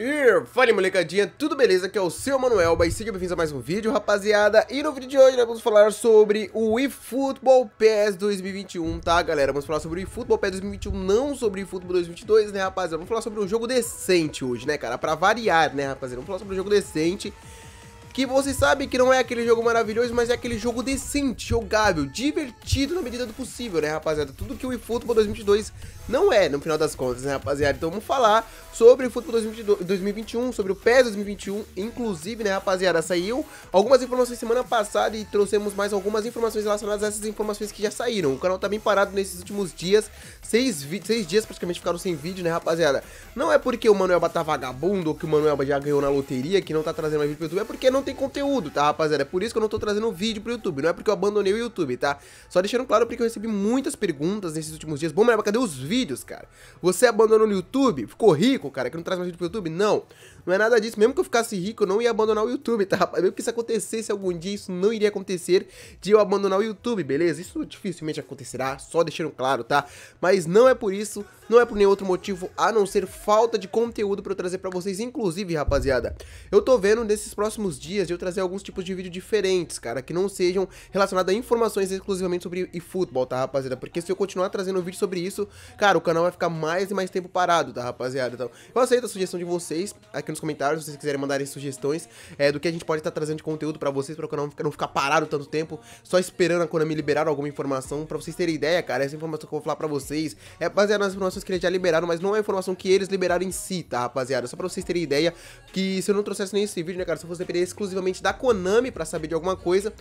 E fala molecadinha, tudo beleza? Aqui é o seu Manuel, e sejam bem-vindos a mais um vídeo, rapaziada E no vídeo de hoje nós vamos falar sobre o eFootball PES 2021, tá galera? Vamos falar sobre o eFootball PES 2021, não sobre o eFootball 2022, né rapaziada? Vamos falar sobre um jogo decente hoje, né cara? Pra variar, né rapaziada? Vamos falar sobre um jogo decente que você sabe que não é aquele jogo maravilhoso, mas é aquele jogo decente, jogável, divertido na medida do possível, né, rapaziada? Tudo que o eFootball 2022 não é, no final das contas, né, rapaziada? Então vamos falar sobre o eFootball 2021, sobre o PES 2021, inclusive, né, rapaziada? Saiu algumas informações semana passada e trouxemos mais algumas informações relacionadas a essas informações que já saíram. O canal tá bem parado nesses últimos dias, seis, seis dias praticamente ficaram sem vídeo, né, rapaziada? Não é porque o Manuel tá vagabundo ou que o Manuel já ganhou na loteria que não tá trazendo mais vídeo pro YouTube, é porque não tem conteúdo, tá, rapaziada? É por isso que eu não tô trazendo vídeo pro YouTube, não é porque eu abandonei o YouTube, tá? Só deixando claro porque eu recebi muitas perguntas nesses últimos dias. Bom, mas cadê os vídeos, cara? Você abandonou no YouTube? Ficou rico, cara, que não traz mais vídeo pro YouTube? Não. Não é nada disso. Mesmo que eu ficasse rico, eu não ia abandonar o YouTube, tá, rapaz? Mesmo que isso acontecesse algum dia, isso não iria acontecer de eu abandonar o YouTube, beleza? Isso dificilmente acontecerá, só deixando claro, tá? Mas não é por isso, não é por nenhum outro motivo, a não ser falta de conteúdo pra eu trazer pra vocês. Inclusive, rapaziada, eu tô vendo nesses próximos dias de eu trazer alguns tipos de vídeo diferentes, cara, que não sejam relacionados a informações exclusivamente sobre eFootball, tá, rapaziada? Porque se eu continuar trazendo vídeo sobre isso, cara, o canal vai ficar mais e mais tempo parado, tá, rapaziada? Então, eu aceito a sugestão de vocês aqui nos comentários, se vocês quiserem mandarem sugestões é, do que a gente pode estar trazendo de conteúdo pra vocês, pra o canal não ficar parado tanto tempo, só esperando a Konami liberar alguma informação. Pra vocês terem ideia, cara, essa informação que eu vou falar pra vocês é baseada nas informações que eles já liberaram, mas não é informação que eles liberaram em si, tá, rapaziada? Só pra vocês terem ideia que se eu não trouxesse nem esse vídeo, né, cara, se eu fosse depender exclusivamente da Konami pra saber de alguma coisa,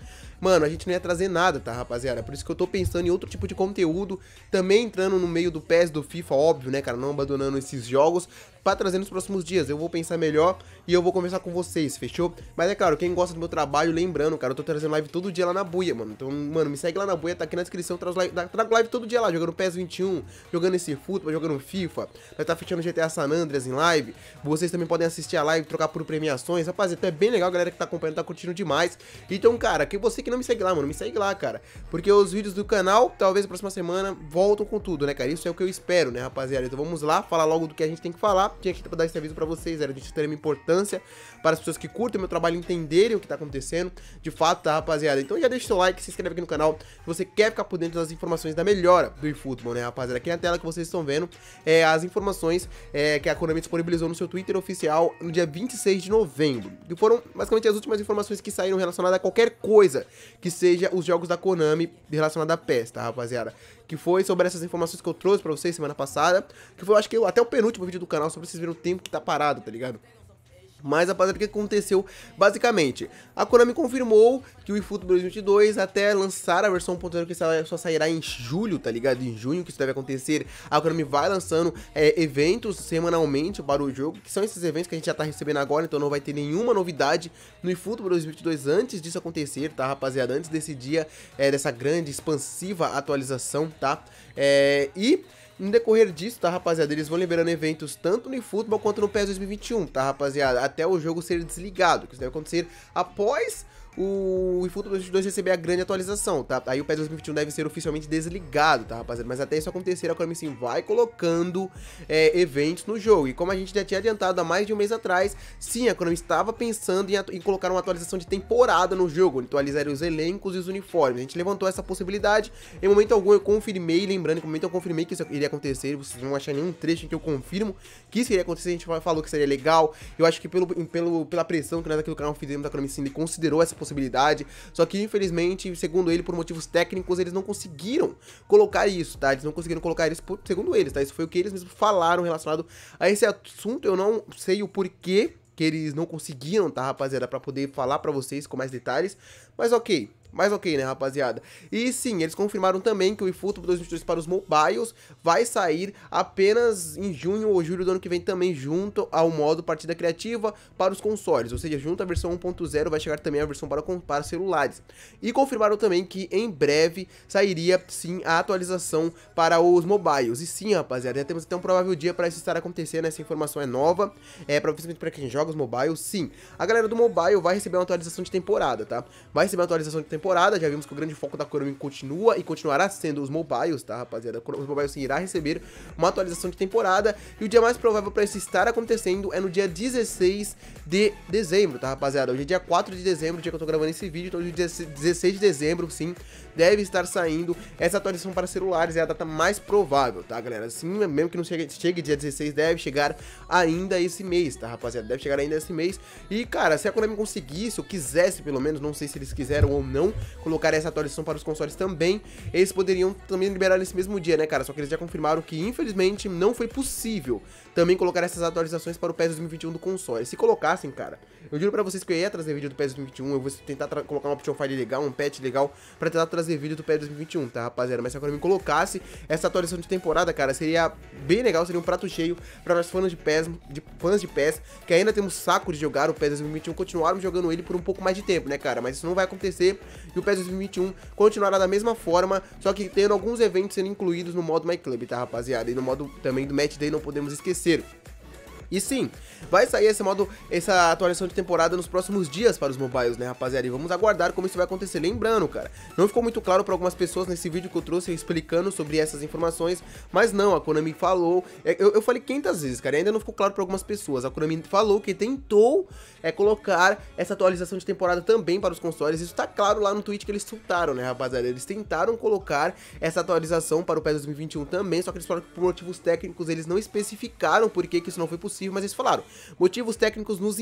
mano, a gente não ia trazer nada, tá, rapaziada? Por isso que eu tô pensando em outro tipo de conteúdo, também entrando no meio do PES, do FIFA, óbvio, né, cara, não abandonando esses jogos, pra trazer nos próximos dias. Eu vou pensar melhor e eu vou conversar com vocês, fechou? Mas é claro, quem gosta do meu trabalho, lembrando, cara, eu tô trazendo live todo dia lá na buia, mano. Então, mano, me segue lá na buia, tá aqui na descrição, trago live, trago live todo dia lá, jogando PES 21, jogando esse futebol, jogando FIFA. Vai tá fechando GTA San Andreas em live. Vocês também podem assistir a live, trocar por premiações. Rapaz, até é bem legal, a galera que tá acompanhando tá curtindo demais. Então, cara, que você que não me segue lá, mano, me segue lá, cara. Porque os vídeos do canal, talvez na próxima semana, voltam com tudo, né, cara? Isso é o que eu espero, né, rapaziada? Então vamos lá, falar logo do que a gente tem que falar. Tinha que dar esse aviso para vocês, era de extrema importância para as pessoas que curtem meu trabalho entenderem o que tá acontecendo, de fato, tá, rapaziada? Então já deixa seu like, se inscreve aqui no canal, se você quer ficar por dentro das informações da melhora do eFootball, né, rapaziada? Aqui na tela que vocês estão vendo, é as informações é, que a Konami disponibilizou no seu Twitter oficial no dia 26 de novembro, que foram basicamente as últimas informações que saíram relacionadas a qualquer coisa que seja os jogos da Konami relacionada a PES, tá, rapaziada? que foi sobre essas informações que eu trouxe pra vocês semana passada, que foi, acho que, até o penúltimo vídeo do canal, só pra vocês verem o tempo que tá parado, tá ligado? Mas, rapaziada, o que aconteceu? Basicamente, a Konami confirmou que o eFootball 2022, até lançar a versão 1.0, que só sairá em julho, tá ligado? Em junho, que isso deve acontecer, a Konami vai lançando é, eventos semanalmente para o jogo, que são esses eventos que a gente já tá recebendo agora, então não vai ter nenhuma novidade no eFootball 2022 antes disso acontecer, tá, rapaziada? Antes desse dia, é, dessa grande, expansiva atualização, tá? É, e no decorrer disso, tá, rapaziada, eles vão liberando eventos tanto no eFootball quanto no PES 2021, tá, rapaziada? Até o jogo ser desligado, que isso deve acontecer após o eFootball 2022 receber a grande atualização, tá? Aí o PES 2021 deve ser oficialmente desligado, tá, rapaziada? Mas até isso acontecer, a Konami sim vai colocando é, eventos no jogo. E como a gente já tinha adiantado há mais de um mês atrás, sim, a Konami estava pensando em, em colocar uma atualização de temporada no jogo, atualizar os elencos e os uniformes. A gente levantou essa possibilidade. Em momento algum eu confirmei, lembrando que em momento eu confirmei que isso iria acontecer, vocês não vão achar nenhum trecho em que eu confirmo que isso iria acontecer, a gente falou que seria legal. Eu acho que pelo, pelo, pela pressão que nós aqui do canal fizemos, a Konami sim considerou essa possibilidade possibilidade. Só que, infelizmente, segundo ele, por motivos técnicos, eles não conseguiram colocar isso, tá? Eles não conseguiram colocar isso, por, segundo eles, tá? Isso foi o que eles mesmos falaram relacionado a esse assunto. Eu não sei o porquê que eles não conseguiram, tá, rapaziada, para poder falar para vocês com mais detalhes. Mas ok, mas ok, né, rapaziada? E sim, eles confirmaram também que o eFootball 2022 para os mobiles vai sair apenas em junho ou julho do ano que vem também junto ao modo partida criativa para os consoles, ou seja, junto à versão 1.0 vai chegar também a versão para, para celulares. E confirmaram também que em breve sairia sim a atualização para os mobiles. E sim, rapaziada, já temos até um provável dia para isso estar acontecendo, essa informação é nova, é para quem joga os mobiles, sim. A galera do mobile vai receber uma atualização de temporada, tá? Vai receber uma atualização de temporada temporada. Já vimos que o grande foco da Konami continua e continuará sendo os mobiles, tá, rapaziada? Os mobiles sim irá receber uma atualização de temporada. E o dia mais provável para isso estar acontecendo é no dia 16 de dezembro, tá, rapaziada? Hoje é dia 4 de dezembro, dia que eu tô gravando esse vídeo. Então, dia 16 de dezembro, sim, deve estar saindo essa atualização para celulares. É a data mais provável, tá, galera? Sim, mesmo que não chegue, chegue dia 16, deve chegar ainda esse mês, tá, rapaziada? Deve chegar ainda esse mês. E, cara, se a Konami conseguisse, ou quisesse pelo menos, não sei se eles quiseram ou não, colocar essa atualização para os consoles também, eles poderiam também liberar nesse mesmo dia, né, cara? Só que eles já confirmaram que, infelizmente, não foi possível também colocar essas atualizações para o PES 2021 do console. Se colocassem, cara, eu juro pra vocês que eu ia trazer vídeo do PES 2021, eu vou tentar colocar uma option file legal, um patch legal, pra tentar trazer vídeo do PES 2021, tá, rapaziada? Mas se agora me colocasse essa atualização de temporada, cara, seria bem legal, seria um prato cheio pra nós fãs de PES, de, fãs de PES, que ainda temos saco de jogar o PES 2021, continuarmos jogando ele por um pouco mais de tempo, né, cara? Mas isso não vai acontecer e o PES 2021 continuará da mesma forma, só que tendo alguns eventos sendo incluídos no modo My Club, tá, rapaziada? E no modo também do Match Day não podemos esquecer. E sim, vai sair esse modo, essa atualização de temporada nos próximos dias para os mobiles, né, rapaziada? E vamos aguardar como isso vai acontecer. Lembrando, cara, não ficou muito claro para algumas pessoas nesse vídeo que eu trouxe explicando sobre essas informações, mas não, a Konami falou, é, eu, eu falei 500 vezes, cara, ainda não ficou claro para algumas pessoas. A Konami falou que tentou é, colocar essa atualização de temporada também para os consoles, isso tá claro lá no tweet que eles soltaram, né, rapaziada? Eles tentaram colocar essa atualização para o PES 2021 também, só que eles falaram que por motivos técnicos eles não especificaram por que, que isso não foi possível possível, mas eles falaram. Motivos técnicos nos,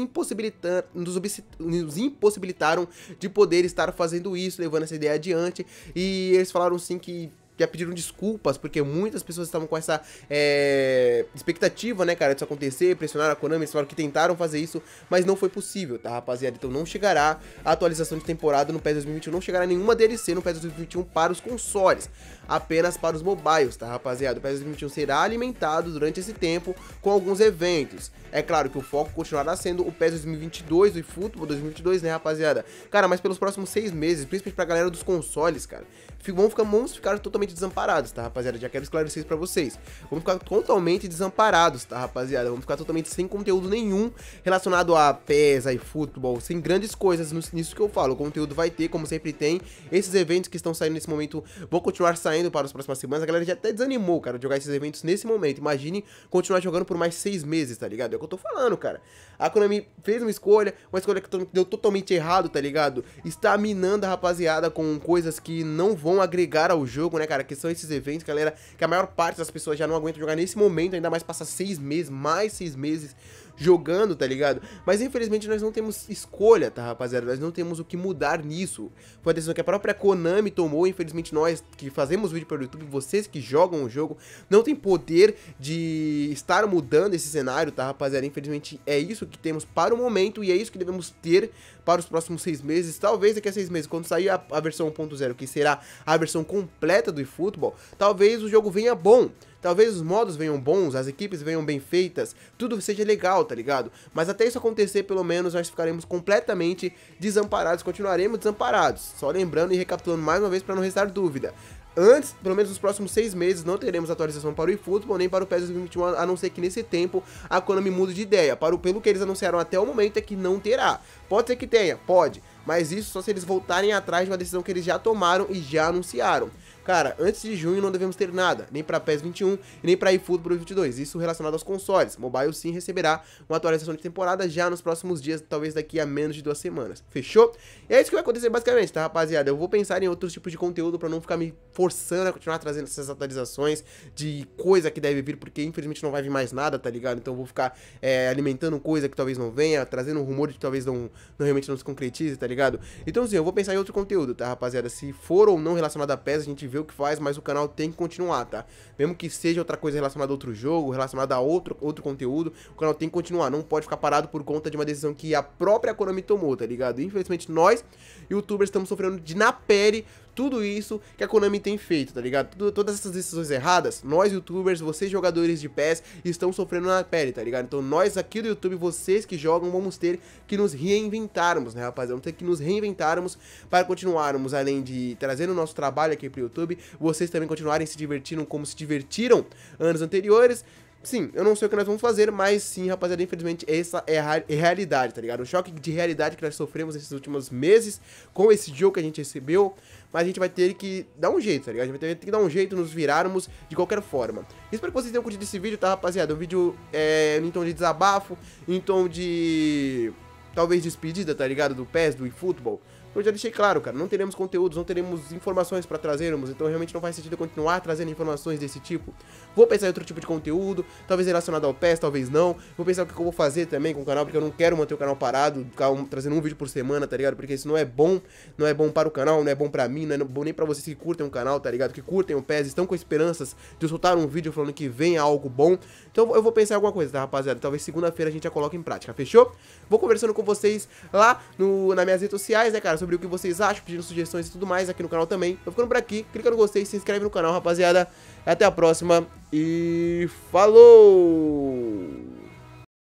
nos, nos impossibilitaram de poder estar fazendo isso, levando essa ideia adiante. E eles falaram sim que já pediram desculpas, porque muitas pessoas estavam com essa é, expectativa, né, cara, disso acontecer, pressionaram a Konami, eles falaram que tentaram fazer isso, mas não foi possível, tá, rapaziada? Então não chegará a atualização de temporada no PES 2021, não chegará nenhuma DLC no PES 2021 para os consoles, apenas para os mobiles, tá, rapaziada? O PES 2021 será alimentado durante esse tempo com alguns eventos. É claro que o foco continuará sendo o PES 2022, o eFootball 2022, né, rapaziada? Cara, mas pelos próximos seis meses, principalmente pra galera dos consoles, cara, vamos ficar, vamos ficar totalmente desamparados, tá, rapaziada? Já quero esclarecer isso pra vocês. Vamos ficar totalmente desamparados, tá, rapaziada? Vamos ficar totalmente sem conteúdo nenhum relacionado a PES, a eFootball, sem grandes coisas nisso que eu falo. O conteúdo vai ter, como sempre tem. Esses eventos que estão saindo nesse momento vão continuar saindo para as próximas semanas. A galera já até desanimou, cara, de jogar esses eventos nesse momento. Imagine continuar jogando por mais seis meses, tá ligado? É que eu tô falando, cara. A Konami fez uma escolha, uma escolha que deu totalmente errado, tá ligado? Está minando a rapaziada com coisas que não vão agregar ao jogo, né, cara? Que são esses eventos, galera, que a maior parte das pessoas já não aguenta jogar nesse momento, ainda mais passar seis meses, mais seis meses jogando, tá ligado? Mas infelizmente nós não temos escolha, tá, rapaziada? Nós não temos o que mudar nisso. Foi a decisão que a própria Konami tomou, infelizmente nós que fazemos vídeo para o YouTube, vocês que jogam o jogo, não tem poder de estar mudando esse cenário, tá, rapaziada? Infelizmente é isso que temos para o momento e é isso que devemos ter para os próximos seis meses. Talvez daqui a seis meses, quando sair a, a versão 1.0, que será a versão completa do eFootball, talvez o jogo venha bom. Talvez os modos venham bons, as equipes venham bem feitas, tudo seja legal, tá ligado? Mas até isso acontecer, pelo menos, nós ficaremos completamente desamparados, continuaremos desamparados. Só lembrando e recapitulando mais uma vez para não restar dúvida. Antes, pelo menos nos próximos seis meses, não teremos atualização para o eFootball nem para o PES 2021, a não ser que nesse tempo a Konami mude de ideia. Para o, pelo que eles anunciaram até o momento é que não terá. Pode ser que tenha, pode, mas isso só se eles voltarem atrás de uma decisão que eles já tomaram e já anunciaram. Cara, antes de junho não devemos ter nada, nem para PES 21 e nem para eFootball 22, isso relacionado aos consoles. Mobile sim receberá uma atualização de temporada já nos próximos dias, talvez daqui a menos de duas semanas. Fechou? E é isso que vai acontecer basicamente, tá, rapaziada? Eu vou pensar em outros tipos de conteúdo para não ficar me forçando a continuar trazendo essas atualizações de coisa que deve vir, porque infelizmente não vai vir mais nada, tá ligado? Então eu vou ficar é, alimentando coisa que talvez não venha, trazendo um rumor de que talvez não, não realmente não se concretize, tá ligado? Então sim, eu vou pensar em outro conteúdo, tá, rapaziada? Se for ou não relacionado a PES, a gente vê o que faz, mas o canal tem que continuar, tá? Mesmo que seja outra coisa relacionada a outro jogo, relacionada a outro, outro conteúdo, o canal tem que continuar, não pode ficar parado por conta de uma decisão que a própria Konami tomou, tá ligado? Infelizmente nós, youtubers, estamos sofrendo de na pele tudo isso que a Konami tem feito, tá ligado? Tudo, todas essas decisões erradas, nós youtubers, vocês jogadores de PES, estão sofrendo na pele, tá ligado? Então nós aqui do YouTube, vocês que jogam, vamos ter que nos reinventarmos, né, rapaziada? Vamos ter que nos reinventarmos para continuarmos, além de trazer o nosso trabalho aqui pro YouTube, vocês também continuarem se divertindo como se divertiram anos anteriores, sim, eu não sei o que nós vamos fazer, mas sim, rapaziada, infelizmente, essa é a é realidade, tá ligado? O choque de realidade que nós sofremos nesses últimos meses com esse jogo que a gente recebeu, mas a gente vai ter que dar um jeito, tá ligado? A gente vai ter que dar um jeito, nos virarmos de qualquer forma. Espero que vocês tenham curtido esse vídeo, tá, rapaziada? Um vídeo é, em tom de desabafo, em tom de... talvez despedida, tá ligado? Do PES, do eFootball eu já deixei claro, cara, não teremos conteúdos, não teremos informações para trazermos, então realmente não faz sentido continuar trazendo informações desse tipo. Vou pensar em outro tipo de conteúdo, talvez relacionado ao PES, talvez não. Vou pensar o que eu vou fazer também com o canal, porque eu não quero manter o canal parado, ficar um, trazendo um vídeo por semana, tá ligado? Porque isso não é bom, não é bom para o canal, não é bom para mim, não é bom nem para vocês que curtem o canal, tá ligado? Que curtem o PES, estão com esperanças de soltar um vídeo falando que vem algo bom. Então eu vou pensar em alguma coisa, tá, rapaziada? Talvez segunda-feira a gente já coloque em prática, fechou? Vou conversando com vocês lá no, nas minhas redes sociais, né, cara, sobre o que vocês acham, pedindo sugestões e tudo mais aqui no canal também. Tô ficando por aqui, clica no gostei, se inscreve no canal, rapaziada. Até a próxima e falou!